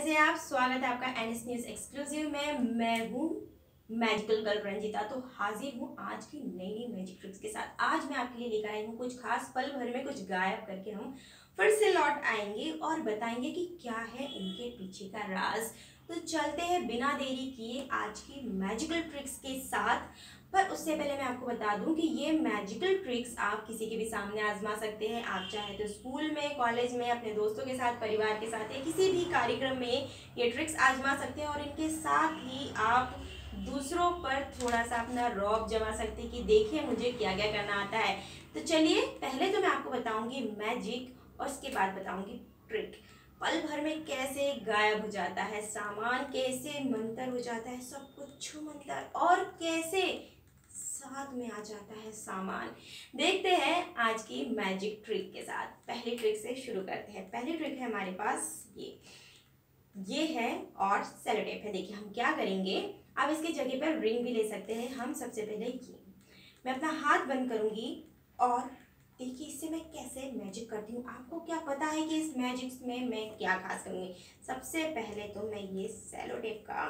कैसे हैं आप? स्वागत है आपका एनएस न्यूज़ एक्सक्लूसिव में। मैं हूँ मैजिकल गर्ल रंजिता तो हाजिर हूँ आज की नई नई मैजिक ट्रिक्स के साथ। आज मैं आपके लिए लेकर आई हूँ कुछ खास पल भर में, कुछ गायब करके हम फिर से लौट आएँगे और बताएँगे कि क्या है इनके पीछे का राज। तो चलते हैं बिना देरी किए आज की मैजिकल ट्रिक्स के साथ। पर उससे पहले मैं आपको बता दूँ कि ये मैजिकल ट्रिक्स आप किसी के भी सामने आजमा सकते हैं। आप चाहे तो स्कूल में कॉलेज में, अपने दोस्तों के साथ, परिवार के साथ या किसी भी कार्यक्रम में ये ट्रिक्स आजमा सकते हैं और इनके साथ ही आप दूसरों पर थोड़ा सा अपना रौब जमा सकते हैं कि देखिए मुझे क्या क्या करना आता है। तो चलिए, पहले तो मैं आपको बताऊँगी मैजिक और उसके बाद बताऊँगी ट्रिक पल भर में कैसे गायब हो जाता है, सामान कैसे मंतर हो जाता है, सब कुछ मंतर और कैसे साथ में आ जाता है सामान। देखते हैं आज की मैजिक ट्रिक के साथ। पहली ट्रिक से शुरू करते हैं। पहली ट्रिक है हमारे पास ये। ये है और सेलोटेप है। देखिए, हम क्या करेंगे? आप इसकी जगह पर रिंग भी ले सकते हैं। हम सबसे पहले ये। मैं अपना हाथ बंद करूँगी और देखिए, इससे मैं कैसे मैजिक करती हूँ? आपको क्या पता है कि इस मैजिक में मैं क्या खास करूँगी? सबसे पहले तो मैं ये सेलो टेप का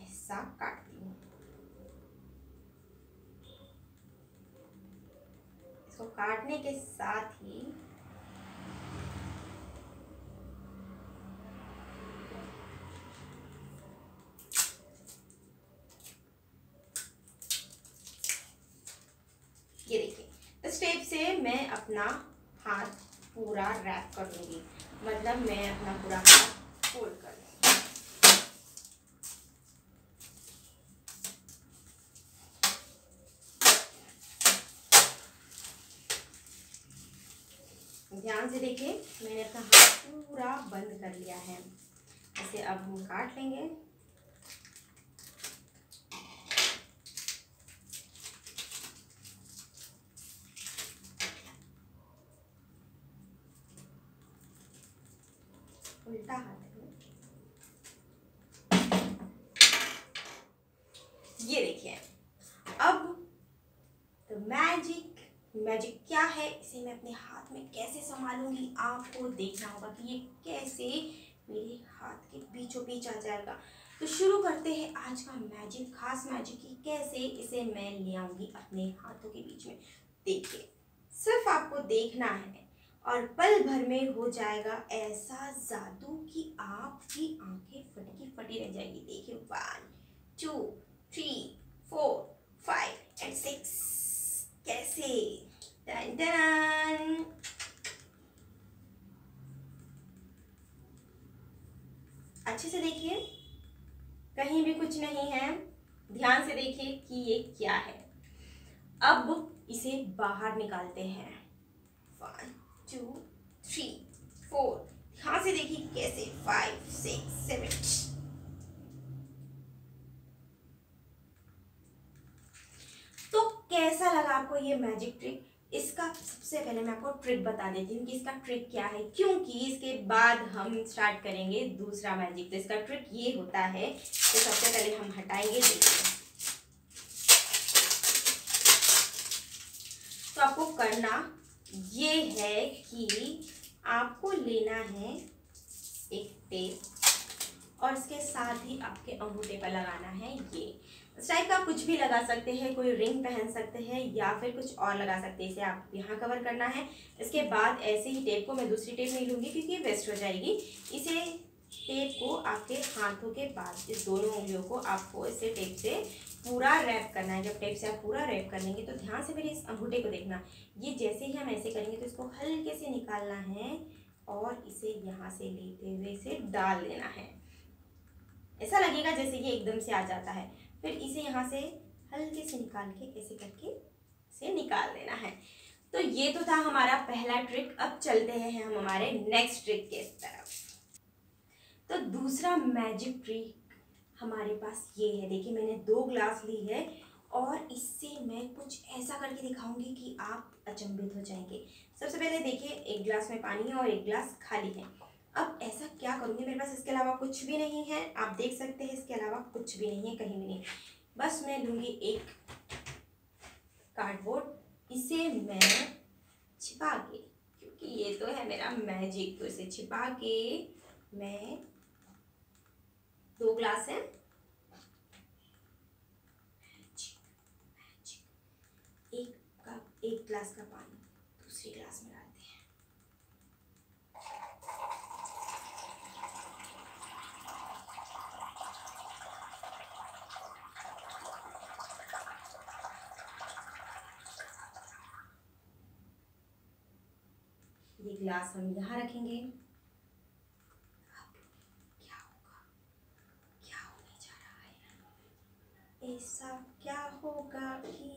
हिस्सा काटती हूँ इसको काटने के साथ ही ये देखिए, इस स्टेप से मैं अपना हाथ पूरा रैप कर लूँगी। मतलब मैं अपना पूरा हाथ फोल्ड कर ध्यान से देखिए, मैंने अपना हाथ पूरा बंद कर लिया है। इसे अब हम काट लेंगे। उल्टा हाथ ये देखिए अब तो मैजिक मैजिक क्या है? इसे मैं अपने हाथ में कैसे संभालूँगी? आपको देखना होगा कि ये कैसे मेरे हाथ के बीचों बीच आ जाएगा। तो शुरू करते हैं आज का मैजिक खास मैजिक की कैसे इसे मैं ले आऊँगी अपने हाथों के बीच में। देखिए, सिर्फ़ आपको देखना है और पल भर में हो जाएगा ऐसा जादू कि आपकी आँखें फटकी फटी रह जाएगी। देखिए one two three four five and six कैसे? टन टन अच्छे से देखिए। कहीं भी कुछ नहीं है। ध्यान से देखिए कि ये क्या है। अब इसे बाहर निकालते हैं। वन टू थ्री फोर ध्यान से देखिए कैसे। फाइव सिक्स सेवन तो कैसा लगा आपको ये मैजिक ट्रिक इसका सबसे पहले मैं आपको ट्रिक बता देती हूँ कि इसका ट्रिक क्या है? क्योंकि इसके बाद हम स्टार्ट करेंगे दूसरा मैजिक तो इसका ट्रिक ये होता है तो सबसे पहले हम हटाएँगे देखिए तो आपको करना ये है कि आपको लेना है एक टेप और इसके साथ ही आपके अंगूठे पर लगाना है ये। इस टाइप का कुछ भी लगा सकते हैं, कोई रिंग पहन सकते हैं या फिर कुछ और लगा सकते हैं, इसे आप यहाँ कवर करना है। इसके बाद ऐसे ही टेप को मैं दूसरी टेप नहीं लूँगी क्योंकि वेस्ट हो जाएगी। इसे टेप को आपके हाथों के बाद, इस दोनों उंगलियों को आपको इसे टेप से पूरा रैप करना है। जब टेप से आप पूरा रैप कर लेंगे तो ध्यान से मेरे इस अंगूठे को देखना। ये जैसे ही हम ऐसे करेंगे तो इसको हल्के से निकालना है और इसे यहाँ से लेते हुए इसे डाल लेना है। ऐसा लगेगा जैसे ये एकदम से आ जाता है। फिर इसे यहाँ से हल्के से निकाल के, ऐसे करके इसे निकाल देना है। तो ये तो था हमारा पहला ट्रिक अब चलते हैं हम हमारे नेक्स्ट ट्रिक के तरफ़। तो दूसरा मैजिक ट्रिक हमारे पास ये है। देखिए, मैंने दो ग्लास ली है और इससे मैं कुछ ऐसा करके दिखाऊँगी कि आप अचंभित हो जाएँगे। सबसे पहले देखिए, एक गिलास में पानी है और एक गिलास खाली है। अब ऐसा क्या करूँगी? मेरे पास इसके अलावा कुछ भी नहीं है। आप देख सकते हैं इसके अलावा कुछ भी नहीं है, कहीं भी नहीं बस मैं लूँगी एक कार्डबोर्ड इसे मैं छिपा के, क्योंकि ये तो है मेरा मैजिक तो इसे छिपा के मैं दो ग्लास है। एक कप एक ग्लास का पानी, दूसरी ग्लास में डालते हैं ये ग्लास हम यहाँ रखेंगे। ऐसा क्या होगा कि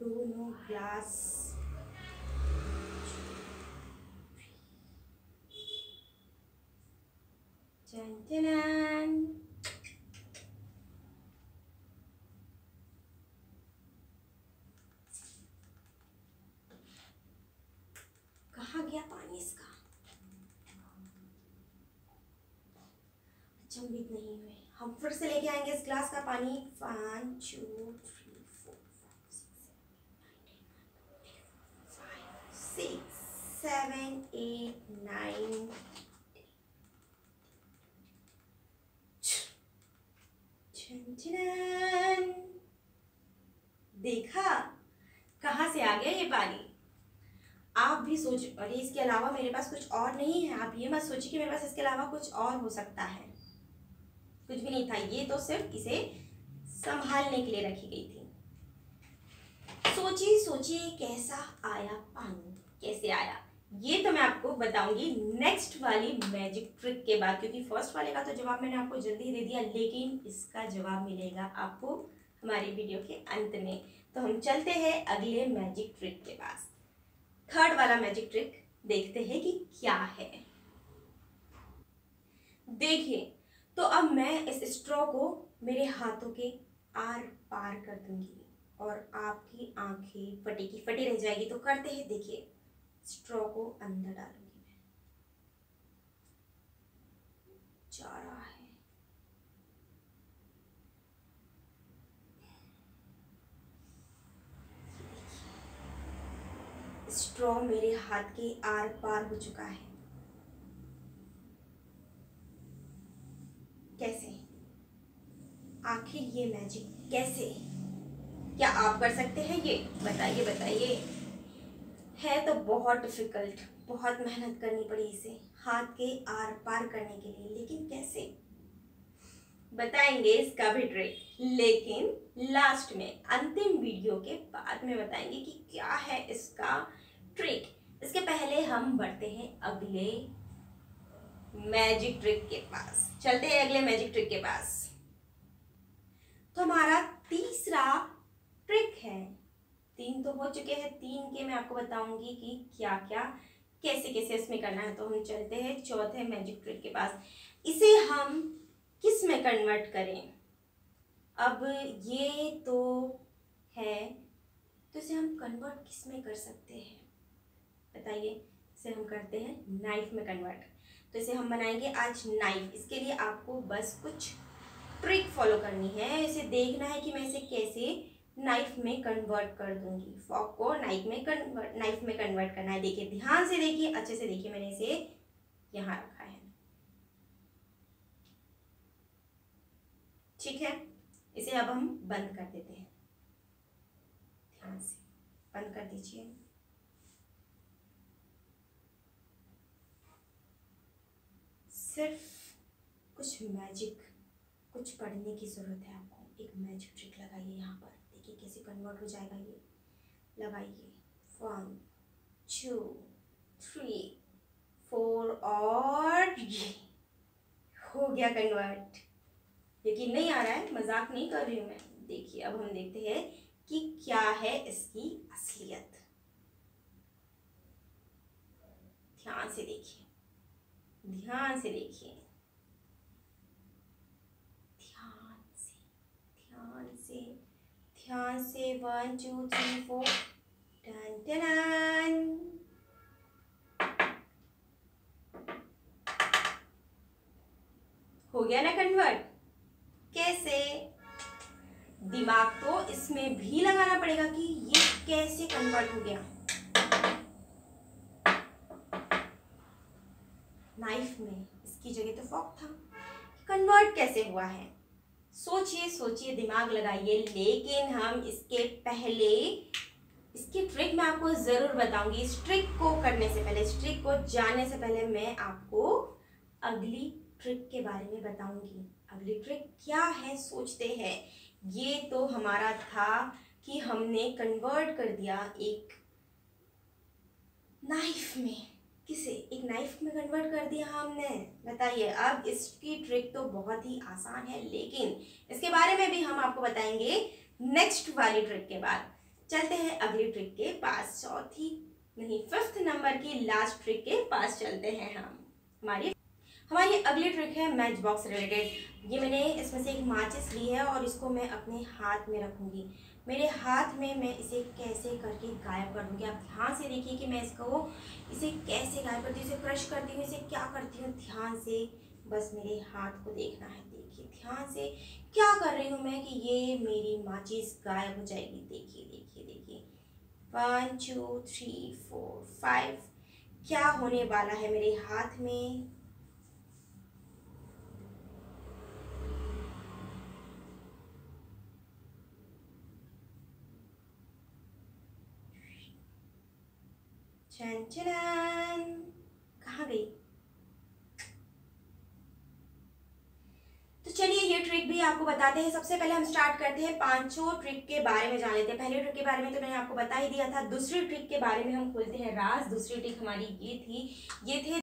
दोनों ग्लास कहाँ गया पानी इसका। अचंभित नहीं हुए हम फिर से लेके आएँगे इस ग्लास का पानी। One two three four five six seven eight nine देखा? कहाँ से आ गया ये पानी? भी सोच, अरे इसके अलावा मेरे पास कुछ और नहीं है, आप ये मत सोचिए कि मेरे पास इसके अलावा कुछ और हो सकता है। कुछ भी नहीं था, ये तो सिर्फ़ इसे संभालने के लिए रखी गई थी। सोचिए सोचिए, कैसा आया पानी कैसे आया। ये तो मैं आपको बताऊँगी नेक्स्ट वाली मैजिक ट्रिक के बाद, क्योंकि फ़र्स्ट वाले का तो जवाब मैंने आपको जल्दी ही दे दिया, लेकिन इसका जवाब मिलेगा आपको हमारी वीडियो के अंत में। तो हम चलते हैं अगले मैजिक ट्रिक के पास। थर्ड वाला मैजिक ट्रिक देखते हैं कि क्या है। देखिए तो अब मैं इस स्ट्रॉ को मेरे हाथों के आर पार कर दूँगी और आपकी आँखें फटी की फटी रह जाएगी। तो करते हैं, देखिए स्ट्रॉ को अंदर डालूँगी मैं। जा रहा है। स्ट्रॉ मेरे हाथ के आर पार हो चुका है। कैसे? आखिर ये मैजिक कैसे? क्या आप कर सकते हैं ये? बताइए बताइए। है तो बहुत डिफ़िकल्ट बहुत मेहनत करनी पड़ी इसे, हाथ के आर पार करने के लिए। लेकिन कैसे? बताएँगे इसका भी ट्रिक लेकिन लास्ट में, अंतिम वीडियो के बाद में बताएँगे कि क्या है इसका ट्रिक इसके पहले हम बढ़ते हैं अगले मैजिक ट्रिक के पास। चलते हैं अगले मैजिक ट्रिक के पास। तो हमारा तीसरा ट्रिक है। तीन तो हो चुके हैं। तीन के मैं आपको बताऊँगी कि क्या क्या कैसे कैसे इसमें करना है। तो हम चलते हैं चौथे मैजिक ट्रिक के पास। इसे हम किसमें कन्वर्ट करें? अब ये तो है। तो इसे हम कन्वर्ट किसमें कर सकते हैं? बताइए इसे हम करते हैं नाइफ में कन्वर्ट तो इसे हम बनाएँगे आज नाइफ इसके लिए आपको बस कुछ ट्रिक फॉलो करनी है. इसे देखना है कि मैं इसे कैसे नाइफ में कन्वर्ट कर दूँगी. फॉक को नाइफ में कन्वर्ट नाइफ में कन्वर्ट करना है. देखिए, ध्यान से देखिए, अच्छे से देखिए, मैंने इसे यहाँ रखा है। ठीक है? इसे अब हम बंद कर देते हैं। ध्यान से। बंद कर दीजिए। सिर्फ़ कुछ मैजिक कुछ पढ़ने की ज़रूरत है आपको। एक मैजिक ट्रिक लगाइए यहाँ पर। देखिए कैसे कन्वर्ट हो जाएगा ये। लगाइए। वन टू थ्री फोर और ये। हो गया कन्वर्ट यकीन नहीं आ रहा है? मज़ाक नहीं कर रही हूँ मैं। देखिए, अब हम देखते हैं कि क्या है इसकी असलियत। ध्यान से देखिए। ध्यान से देखिए। ध्यान से ध्यान से ध्यान से one two three four done done हो गया ना कन्वर्ट कैसे? दिमाग तो इसमें भी लगाना पड़ेगा कि ये कैसे कन्वर्ट हो गया। नाइफ में इसकी जगह तो फॉक था कन्वर्ट कैसे हुआ है। सोचिए सोचिए, दिमाग लगाइए, लेकिन हम इसके पहले, इसकी ट्रिक मैं आपको ज़रूर बताऊँगी। इस ट्रिक को करने से पहले, इस ट्रिक को जानने से पहले मैं आपको अगली ट्रिक के बारे में बताऊँगी। अगली ट्रिक क्या है, सोचते हैं। ये तो हमारा था कि हमने कन्वर्ट कर दिया एक नाइफ में। किसे? एक नाइफ में कन्वर्ट कर दिया हमने। बताइए, अब इसकी ट्रिक तो बहुत ही आसान है, लेकिन इसके बारे में भी हम आपको बताएँगे नेक्स्ट वाली ट्रिक के बाद। चलते हैं अगली ट्रिक के पास, चौथी, नहीं फिफ्थ नंबर की लास्ट ट्रिक के पास चलते हैं हम। हमारी हमारी अगली ट्रिक है मैच बॉक्स रिलेटेड ये मैंने इसमें से एक माचिस ली है और इसको मैं अपने हाथ में रखूँगी। मेरे हाथ में मैं इसे कैसे करके गायब कर दूँगी? आप ध्यान से देखिए कि मैं इसको इसे कैसे गायब करती हूँ, इसे क्रश करती हूँ, इसे क्या करती हूँ? ध्यान से बस मेरे हाथ को देखना है, देखिए, ध्यान से क्या कर रही हूँ मैं कि ये मेरी माचिस गायब हो जाएगी? देखिए देखिए देखिए। One two three four five क्या होने वाला है मेरे हाथ में? चन चन कहाँ गई? तो चलिए, ये ट्रिक भी आपको बताते हैं। सबसे पहले हम स्टार्ट करते हैं पाँचों ट्रिक के बारे में जान लेते हैं। पहले ट्रिक के बारे में तो मैंने आपको बता ही दिया था। दूसरी ट्रिक के बारे में हम खोलते हैं। राज, दूसरी ट्रिक हमारी ये थी। ये थे